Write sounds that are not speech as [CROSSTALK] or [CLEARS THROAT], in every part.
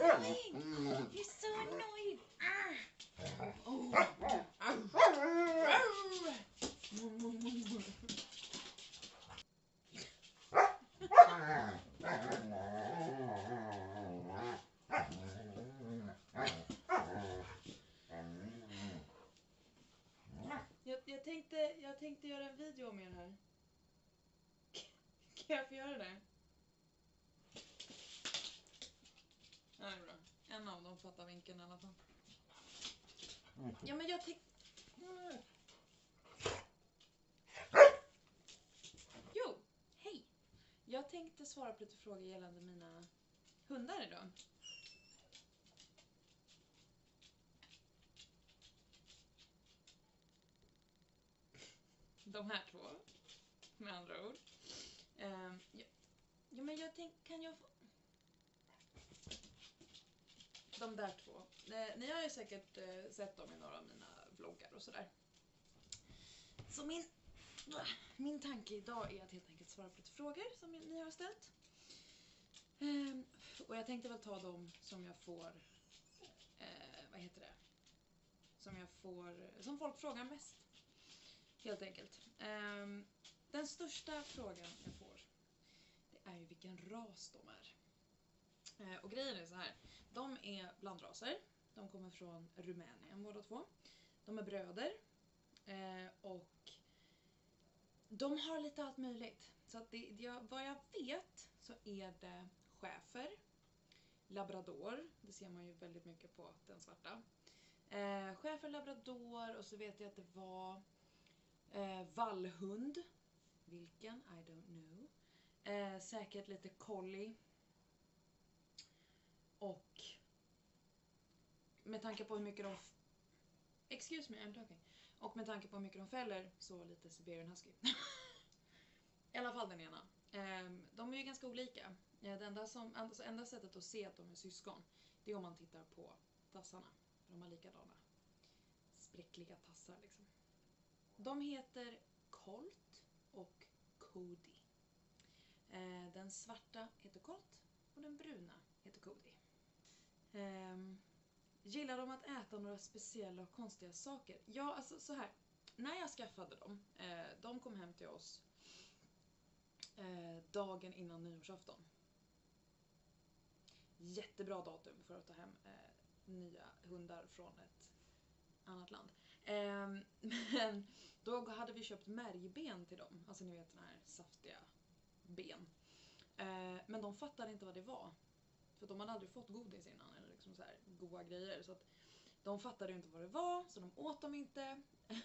annoying! He's so annoying! Ah. Oh. Jag, jag, tänkte, jag tänkte göra en video om er här. Kan jag få göra det? Ja, det är bra. En vinkeln i alla fall. Ja, men jag tänkte... Jo, hej! Jag tänkte svara på lite frågor gällande mina hundar idag. De här två, med andra ord. Um, ja, ja, men jag tänkte, kan jag få... De där två. Eh, ni har ju säkert eh, sett dem i några av mina vloggar och sådär. Så min, min tanke idag är att helt enkelt svara på lite frågor som ni har ställt. Ehm, och jag tänkte väl ta dem som jag får, eh, vad heter det? Som jag får, som folk frågar mest. Helt enkelt. Ehm, den största frågan jag får, det är ju vilken ras de är. Eh, och grejen är så här. De är blandraser. De kommer från Rumänien båda två. De är bröder. Eh, och de har lite allt möjligt. Så att det, det, vad jag vet så är det schäfer, labrador, det ser man ju väldigt mycket på den svarta. Eh, schäfer, labrador och så vet jag att det var eh, vallhund. Vilken? I don't know. Eh, säkert lite collie. Och med tanke på hur mycket de... Excuse me, I'm talking. Och med tanke på hur mycket de fäller så lite Siberian Husky. [LAUGHS] I alla fall den ena. Ehm, de är ju ganska olika. Eh, det enda, som, alltså enda sättet att se att de är syskon det är om man tittar på tassarna. För de har likadana spräckliga tassar liksom. De heter Colt och Cody. Eh, den svarta heter Colt och den bruna heter Cody. Um, gillar de att äta några speciella och konstiga saker? Ja, alltså så här. När jag skaffade dem, eh, de kom hem till oss eh, dagen innan nyårsafton. Jättebra datum för att ta hem eh, nya hundar från ett annat land. Ehm, [LAUGHS] men då hade vi köpt märgben till dem, alltså ni vet den här saftiga ben. Eh, men de fattade inte vad det var. För de hade aldrig fått godis innan eller liksom så här goda grejer. Så att de fattade ju inte vad det var så de åt dem inte. [LAUGHS]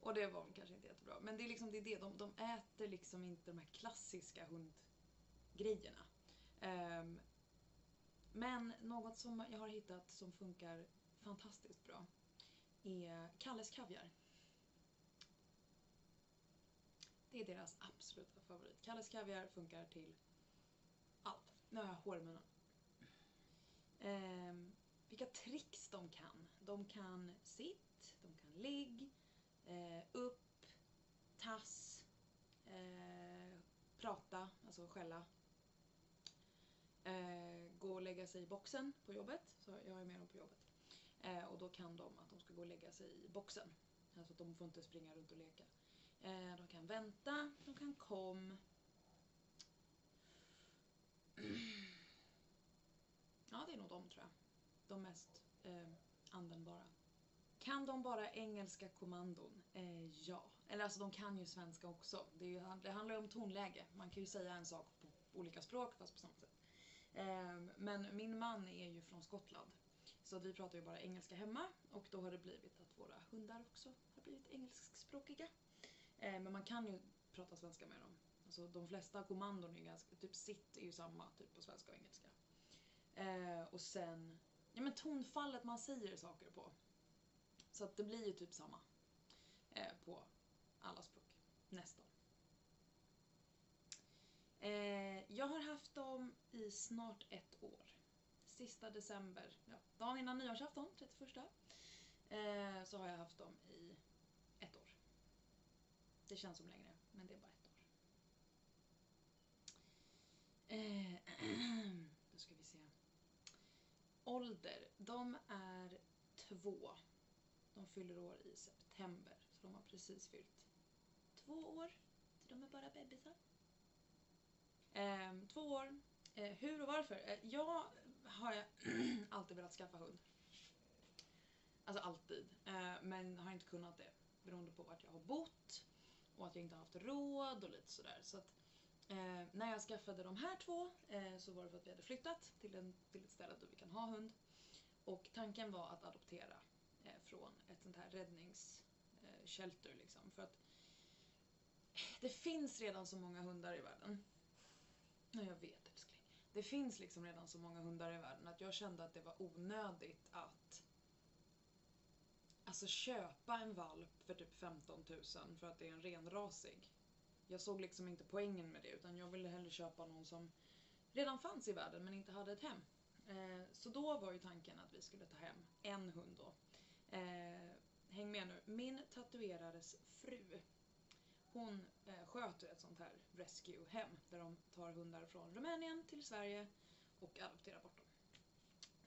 Och det var kanske inte jättebra. Men det är liksom det, är det. De, de äter liksom inte de här klassiska hundgrejerna. Um, men något som jag har hittat som funkar fantastiskt bra är Kalles Kaviar. Det är deras absoluta favorit. Kalles Kaviar funkar till allt. Nu har jag hår i munnen. Eh, vilka tricks de kan. De kan sitt, de kan ligg, eh, upp, tass, eh, prata, alltså skälla. Eh, gå och lägga sig i boxen på jobbet. Så jag är med dem på jobbet. Eh, och då kan de att de ska gå och lägga sig i boxen. Alltså att de får inte springa runt och leka. Eh, de kan vänta, de kan kom. [CLEARS THROAT] Ja, det är nog de tror jag. De mest eh, användbara. Kan de bara engelska kommandon? Eh, ja. Eller alltså de kan ju svenska också. Det, ju, det handlar ju om tonläge. Man kan ju säga en sak på olika språk fast på samma sätt. Eh, men min man är ju från Skottland. Så vi pratar ju bara engelska hemma och då har det blivit att våra hundar också har blivit engelskspråkiga. Eh, men man kan ju prata svenska med dem. Alltså de flesta kommandon är ju ganska, typ sitt är ju samma typ på svenska och engelska. Eh, och sen, ja men tonfallet man säger saker på. Så att det blir ju typ samma. Eh, på alla språk. Nästan. Eh, jag har haft dem i snart ett år. Sista december, ja, dagen innan nyårsafton, 31. Eh, så har jag haft dem i ett år. Det känns som längre, men det är bara ett år. Eh, [CLEARS THROAT] då ska vi se ålder, de är två. De fyller år i september, så de har precis fyllt två år. Så de är bara bebisar. Eh, två år. Eh, hur och varför? Eh, jag har [CLEARS THROAT] alltid velat skaffa hund. Alltså alltid. Eh, men har inte kunnat det. Beroende på vart jag har bott och att jag inte har haft råd och lite sådär. Så att, eh, när jag skaffade de här två eh, så var det för att vi hade flyttat till, en, till ett ställe där vi kan ha hund. Och tanken var att adoptera eh, från ett sånt här räddningsshelter liksom. För att det finns redan så många hundar i världen. Ja, jag vet älskling. Det finns liksom redan så många hundar i världen att jag kände att det var onödigt att Alltså köpa en valp för typ 15 000 för att det är en renrasig. Jag såg liksom inte poängen med det utan jag ville hellre köpa någon som redan fanns i världen men inte hade ett hem. Eh, så då var ju tanken att vi skulle ta hem en hund då. Eh, häng med nu. Min tatuerares fru hon eh, sköter ett sånt här rescue-hem där de tar hundar från Rumänien till Sverige och adopterar bort dem.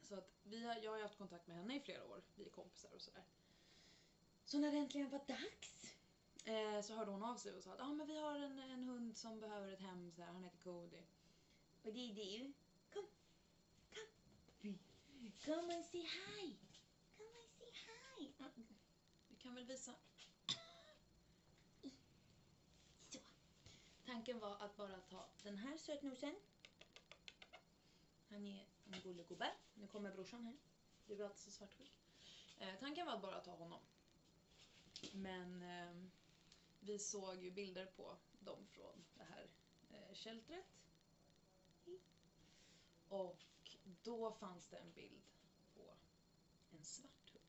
Så att vi har, jag har haft kontakt med henne i flera år, vi är kompisar och sådär. Så när det äntligen var dags eh, så hörde hon av sig och sa att ah, men vi har en, en hund som behöver ett hem, så här, han heter Cody. Och det är du. Kom, kom. Come and say hi. Come and say hi. Ja, vi kan väl visa. [CLEARS THROAT] Så. Tanken var att bara ta den här sötnosen. Han är en gullegubbe. Nu kommer brorsan här. Du är alltid så svartsjuk. Eh, tanken var att bara ta honom. Men eh, vi såg ju bilder på dem från det här eh. Och då fanns det en bild på en svart hund.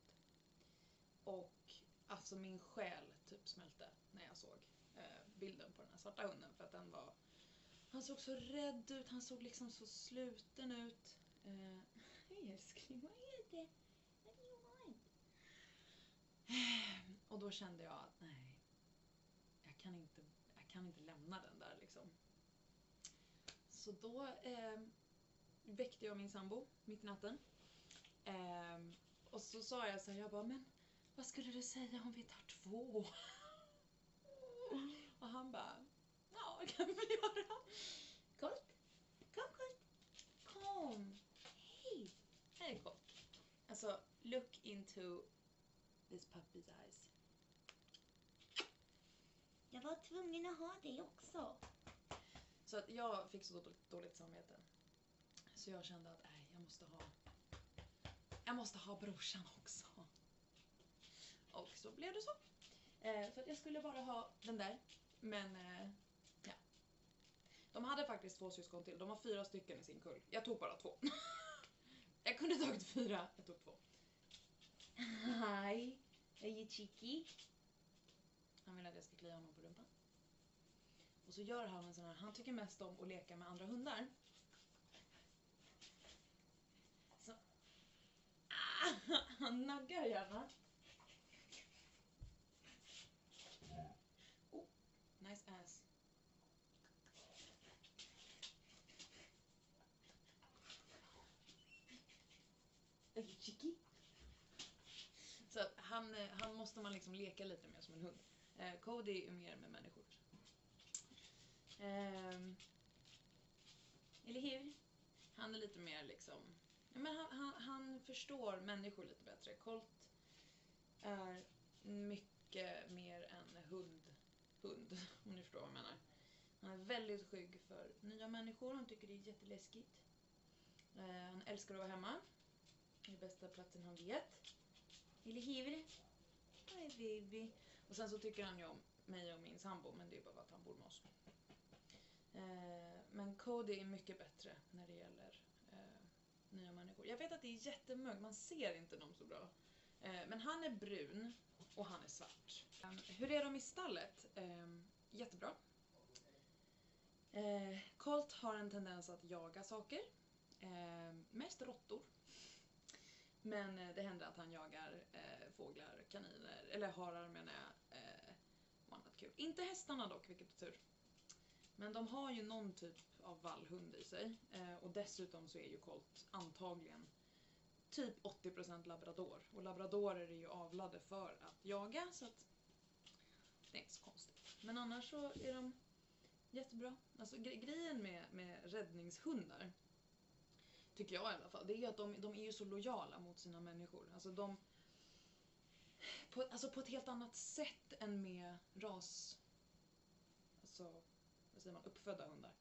Och alltså min själ typ smälte när jag såg eh, bilden på den här svarta hunden för att den var han såg så rädd ut, han såg liksom så sluten ut. Eh, Hej älskling, vad är det? What do you want? Och då kände jag att nej, kan inte, jag kan inte lämna den där liksom. Så då eh, väckte jag min sambo mitt i natten. Eh, och så sa jag så här, jag bara, men vad skulle du säga om vi tar två? [LAUGHS] Och han bara, ja kan vi göra. Colt, kom Colt, kom. Hej, är Colt. Alltså, look into this puppy's eyes. Var tvungen att ha det också. Så att jag fick så dåligt, dåligt samvete. Så jag kände att nej, jag måste ha jag måste ha brorsan också. Och så blev det så. Eh, så att jag skulle bara ha den där. Men eh, ja. De hade faktiskt två syskon till. De har fyra stycken i sin kull. Jag tog bara två. [LAUGHS] jag kunde tagit fyra, jag tog två. Hi, are you cheeky? Han vill att jag ska klia honom på rumpan. Och så gör han en sån här, han tycker mest om att leka med andra hundar. Så. Ah, han naggar gärna. Oh, nice ass. Cheeky? Så att han, eh, han måste man liksom leka lite med som en hund. Eh, Cody är mer med människor. Ehm, eller hur? Han är lite mer liksom... Ja, men han, han, han förstår människor lite bättre. Colt är mycket mer en hund, hund, [LAUGHS] om ni förstår vad jag menar. Han är väldigt skygg för nya människor, han tycker det är jätteläskigt. Eh, han älskar att vara hemma. Det är bästa platsen han vet. Eller hur? Hi baby. Och sen så tycker han ju om mig och min sambo, men det är bara för att han bor med oss. Eh, men Cody är mycket bättre när det gäller eh, nya människor. Jag vet att det är jättemörkt, man ser inte dem så bra. Eh, men han är brun och han är svart. Eh, hur är de i stallet? Eh, jättebra. Eh, Colt har en tendens att jaga saker. Mest råttor. Men eh, det händer att han jagar eh, fåglar, kaniner, eller harar menar jag. Eh, och annat kul. Inte hästarna dock, vilket är tur. Men de har ju någon typ av vallhund i sig. Eh, och dessutom så är ju Colt antagligen typ 80% labrador. Och labradorer är ju avlade för att jaga så att det är inte så konstigt. Men annars så är de jättebra. Alltså gre- grejen med, med räddningshundar tycker jag i alla fall, det är ju att de, de är ju så lojala mot sina människor. Alltså de på, alltså på ett helt annat sätt än med ras... Alltså, vad säger man, uppfödda hundar.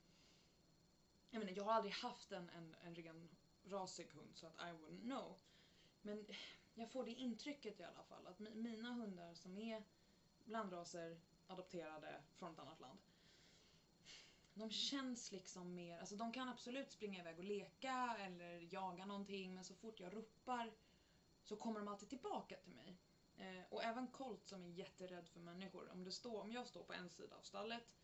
Jag menar, jag har aldrig haft en, en, en ren rasig hund så att I wouldn't know. Men jag får det intrycket i alla fall att mi- mina hundar som är blandraser adopterade från ett annat land. De känns liksom mer, alltså de kan absolut springa iväg och leka eller jaga någonting men så fort jag ropar så kommer de alltid tillbaka till mig. Eh, och även Colt som är jätterädd för människor. Om, det står, om jag står på en sida av stallet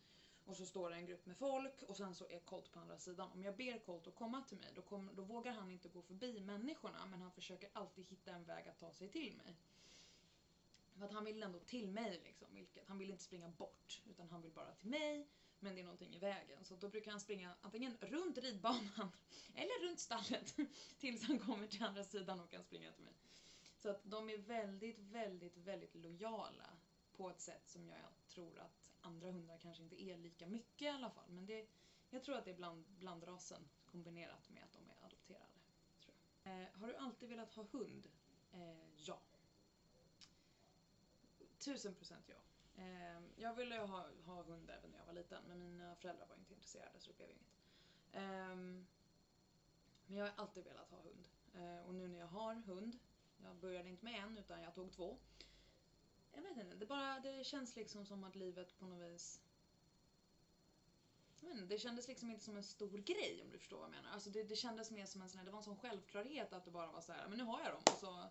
och så står det en grupp med folk och sen så är Colt på andra sidan. Om jag ber Colt att komma till mig då, kom, då vågar han inte gå förbi människorna men han försöker alltid hitta en väg att ta sig till mig. För att han vill ändå till mig liksom, vilket, han vill inte springa bort utan han vill bara till mig men det är någonting i vägen. Så då brukar han springa antingen runt ridbanan [LAUGHS] eller runt stallet [LAUGHS] tills han kommer till andra sidan och kan springa till mig. Så att de är väldigt, väldigt, väldigt lojala på ett sätt som jag tror att andra hundar kanske inte är lika mycket i alla fall. Men det, jag tror att det är bland, blandrasen kombinerat med att de är adopterade. Tror jag. Eh, har du alltid velat ha hund? Eh, ja. Tusen procent ja. Eh, jag ville ha, ha hund även när jag var liten men mina föräldrar var inte intresserade så det blev inget. Ehm, men jag har alltid velat ha hund. Eh, och nu när jag har hund, jag började inte med en utan jag tog två. Jag vet inte, det, bara, det känns liksom som att livet på något vis... Jag vet inte, det kändes liksom inte som en stor grej om du förstår vad jag menar. Alltså det, det kändes mer som en sån här, det var en sån självklarhet att det bara var så här, men nu har jag dem och så...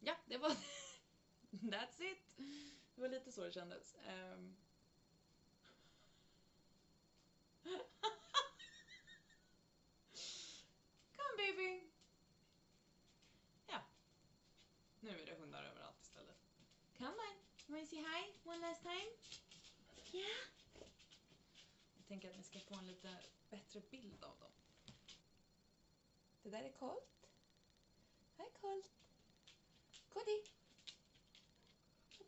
Ja, det var... [LAUGHS] That's it! Det var lite så det kändes. Ehm. Come baby! Ja. Nu är det hundar överallt istället. Come on. Wanna say hi one last time? Yeah. Jag tänker att ni ska få en lite bättre bild av dem. Det där är Colt. Hej Colt. Cody.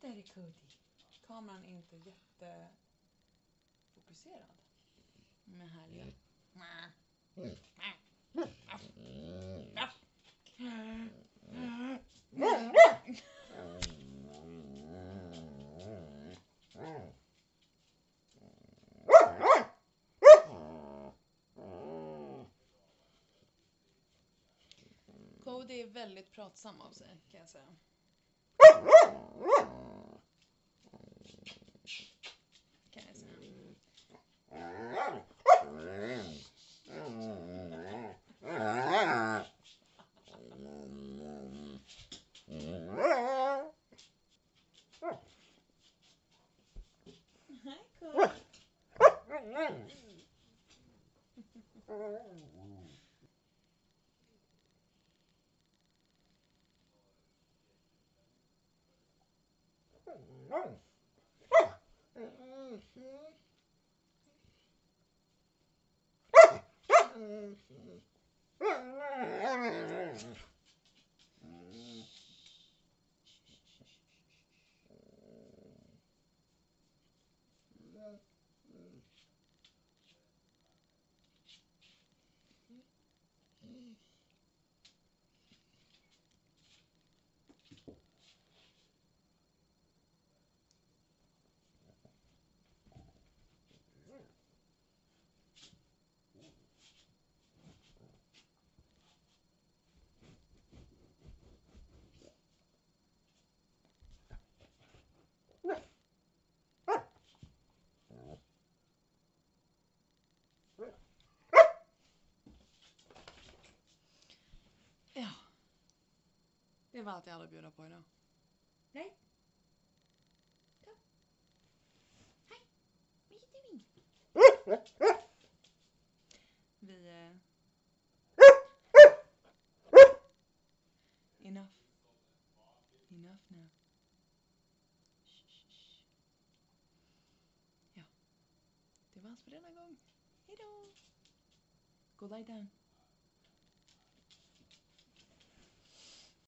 Där är Cody. Kameran är inte jättefokuserad. Men härliga. Cody är väldigt pratsam av sig kan jag säga. ね。Ja. Det var allt jag hade att bjuda på idag. Nej. Kom. Hi. What are you doing? Vi... Eh... Enough. Enough now. Shh, shh, shh. Ja. Det var allt för denna gång. Hejdå! Go lie down.